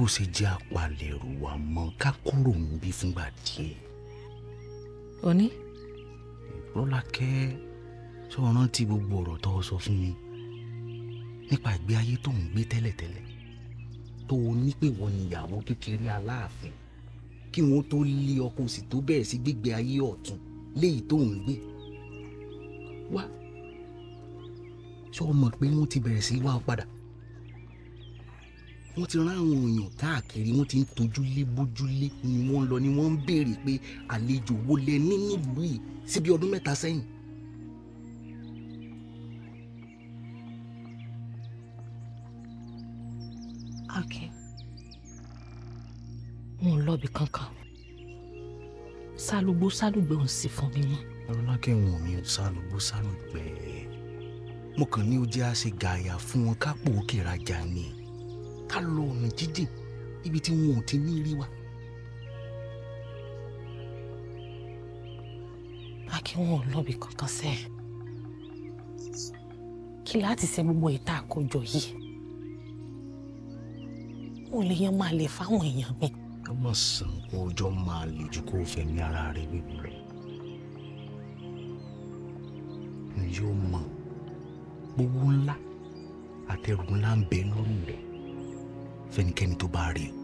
ó sì jẹ́ apalẹ̀ ẹrù wa mọ́ ká kúrò níbí fúngbà díẹ̀. òní Rọ́lákẹ́ o rántí gbogbo ọ̀rọ̀ tó sọ fún mi nípa ìgbé ayé tó ń gbé tẹ́lẹ̀tẹ́lẹ̀? Tó o ní pé wọ́n ní ìyàwó kékeré aláàfin kí wọ́n tó lé ọkọ sì tó bẹ̀rẹ̀ sí gbégbé ayé ọ̀tún léyìí tó ń gbé. Wá. O mọ̀ pé wọ́n ti bẹ̀rẹ̀ sí wá ọ padà wọ́n ti rán àwọn èèyàn káàkiri wọ́n ti ń tojúlé bójúlé ni wọ́n lọ ni wọ́n ń béèrè pé àlejò wo lẹ ní nílùú yìí síbi ọdún mẹ́ta sẹ́yìn. Akin mo ń lọ́bi kankan. Sálúgbó sálúgbó ń sì fún mi mọ́. Rọ́lákẹ́ wọn mi ò sálùgbó sálùgbẹ́ mo kàn ní o jẹ́ àṣẹ gààyà fún wọn kápò òkè rajà ni ká lọ ọ̀nà jíjìn ibi tí wọn ò ti ní rí wa. Akin wọn ò lọ́bi kankan sẹ́ kí láti ṣe gbogbo ìta àkójọ yìí mo lè yan máa lè fáwọn èèyàn mi ká má sàn kó ọjọ́ máa lè ju kó o fẹ̀mí ara rẹ wíwú lọ. n yóò mọ gbogbo ńlá àtẹrù ńlá ń bẹ lórí rẹ fẹ́nikẹ́ni tó bá rí o.